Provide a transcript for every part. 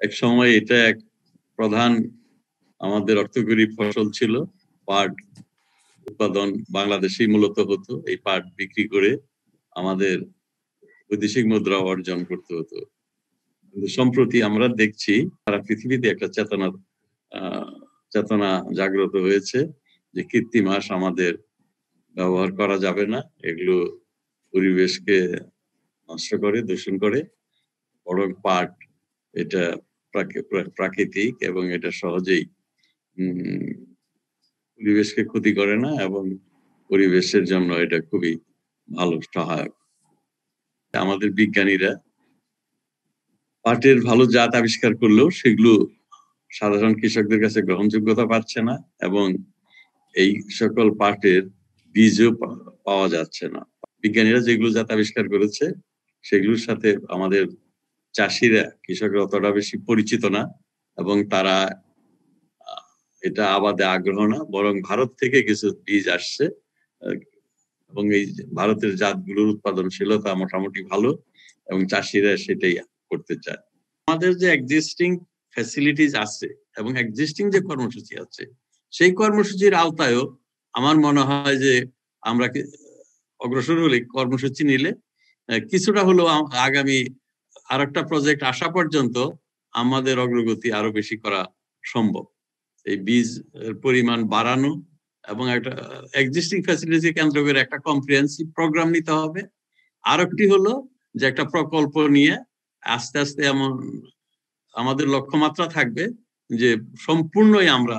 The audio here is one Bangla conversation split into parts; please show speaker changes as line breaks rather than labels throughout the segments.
এক সময় এটা এক প্রধান আমাদের অর্থকরী ফসল ছিল, পাট উৎপাদন বাংলাদেশেই মূলত হতো, এই পাট বিক্রি করে আমাদের বৈদেশিক মুদ্রা অর্জন করতে হতো। কিন্তু সম্প্রতি আমরা দেখছি, সারা পৃথিবীতে একটা চেতনা চেতনা জাগ্রত হয়েছে যে কৃত্রিম হাঁস আমাদের ব্যবহার করা যাবে না, এগুলো পরিবেশকে নষ্ট করে, দূষণ করে, বরং পাট এটা প্রাকৃতিক এবং এটা সহজেই পরিবেশকে ক্ষতি করে না এবং পরিবেশের জন্য এটা খুবই ভালো, সহায়ক। আমাদের বিজ্ঞানীরা পাটের ভালো জাত আবিষ্কার করলেও সেগুলো সাধারণ কৃষকদের কাছে গ্রহণযোগ্যতা পাচ্ছে না এবং এই সকল পাটের বীজও পাওয়া যাচ্ছে না। বিজ্ঞানীরা যেগুলো জাত আবিষ্কার করেছে, সেগুলোর সাথে আমাদের চাষিরা, কৃষকরা অতটা বেশি পরিচিত না এবং তারা এটা আবাদে আগ্রহ না, বরং ভারত থেকে কিছু বীজ আসছে এবং এই ভারতের জাতগুলোর উৎপাদনশীলতা মোটামুটি ভালো এবং চাষিরা সেটাই করতে চায়। আমাদের যে এক্সিস্টিং ফ্যাসিলিটিস আছে এবং এক্সিস্টিং যে কর্মসূচি আছে, সেই কর্মসূচির আওতায়ও আমার মনে হয় যে আমরা অগ্রসর হলে কর্মসূচি নিলে কিছুটা হলেও আগামী আর একটা প্রজেক্ট আসা পর্যন্ত আমাদের অগ্রগতি আরও বেশি করা সম্ভব। এই বীজ পরিমাণ বাড়ানো এবং একটা এক্সিস্টিং ফ্যাসিলিটি কেন্দ্র করে একটা কম্প্রিহেন্সিভ প্রোগ্রাম নিতে হবে। আর একটি হলো যে একটা প্রকল্প নিয়ে আস্তে আস্তে এমন, আমাদের লক্ষ্যমাত্রা থাকবে যে সম্পূর্ণই আমরা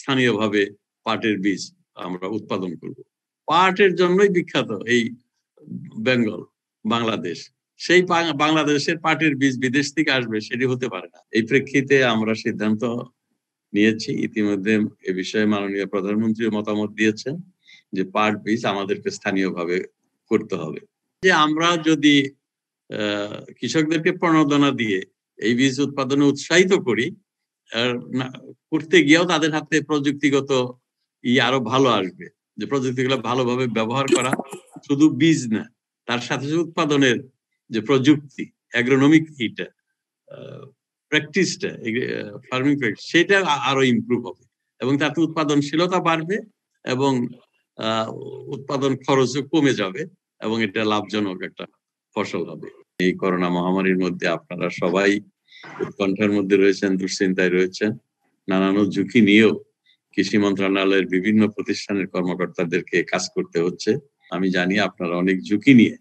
স্থানীয়ভাবে পাটের বীজ আমরা উৎপাদন করব। পাটের জন্যই বিখ্যাত এই বেঙ্গল, বাংলাদেশ। সেই বাংলাদেশের পাটের বীজ বিদেশ থেকে আসবে, সেটি হতে পারে না। এই প্রেক্ষিতে আমরা সিদ্ধান্ত নিয়েছি, ইতিমধ্যে এ বিষয়ে মাননীয় প্রধানমন্ত্রী মতামত দিয়েছেন যে পাট বীজ আমাদেরকে স্থানীয়ভাবে করতে হবে। যে আমরা যদি কৃষকদেরকে প্রণোদনা দিয়ে এই বীজ উৎপাদনে উৎসাহিত করি করতে গিয়েও তাদের হাতে প্রযুক্তিগত ই আরও ভালো আসবে। যে প্রযুক্তিগুলো ভালোভাবে ব্যবহার করা শুধু বীজ না, তার সাথে উৎপাদনের যে প্রযুক্তি অ্যাগ্রোনমিক ইটা প্র্যাকটিসটা ফার্মিং প্র্যাকটিস সেটা আরও ইমপ্রুভ হবে। এবং তাতে উৎপাদনশীলতা বাড়বে এবং উৎপাদন খরচও কমে যাবে এবং এটা লাভজনক একটা ফসল হবে। এই করোনা মহামারীর মধ্যে আপনারা সবাই উৎকণ্ঠার মধ্যে রয়েছেন, দুশ্চিন্তায় রয়েছেন, নানান ঝুঁকি নিয়েও কৃষি মন্ত্রণালয়ের বিভিন্ন প্রতিষ্ঠানের কর্মকর্তাদেরকে কাজ করতে হচ্ছে। আমি জানি আপনারা অনেক ঝুঁকি নিয়ে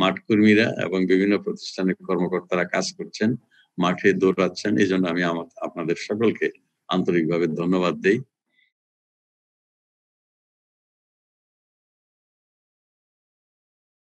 মাঠ কর্মীরা এবং বিভিন্ন প্রতিষ্ঠানের কর্মকর্তারা কাজ করছেন, মাঠে দৌড়াচ্ছেন। এই জন্য আমি আপনাদের সকলকে আন্তরিকভাবে ধন্যবাদ দেই।